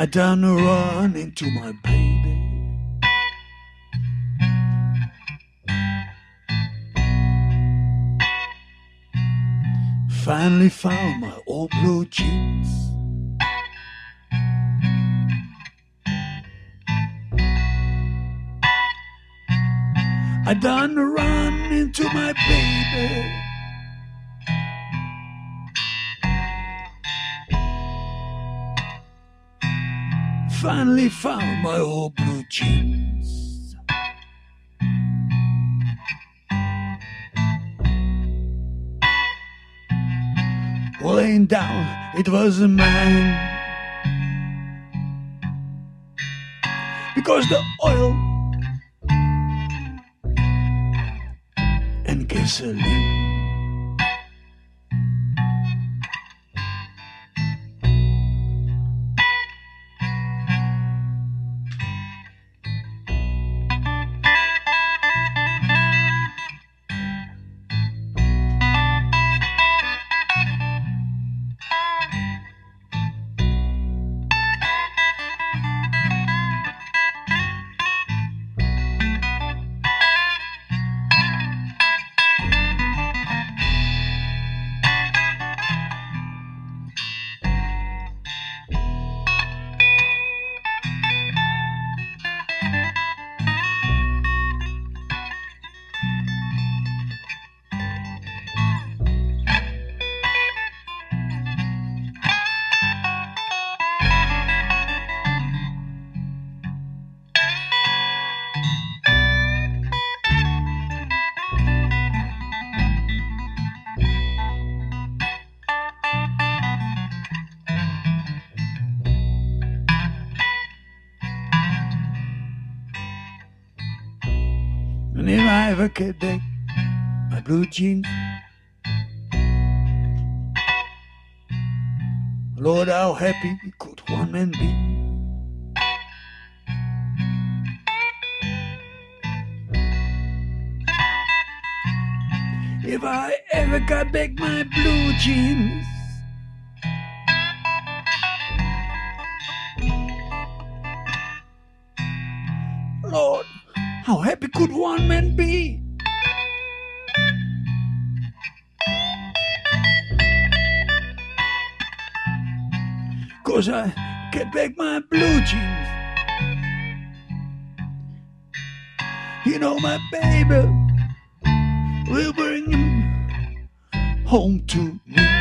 I done run into my baby. Finally found my old blue jeans. I done run into my baby. Finally found my old blue jeans. Laying down, it was a man. Because the oil and gasoline. And if I ever get back my blue jeans, Lord, how happy could one man be? If I ever got back my blue jeans, how happy could one man be? Cause I get back my blue jeans. You know, my baby will bring him home to me.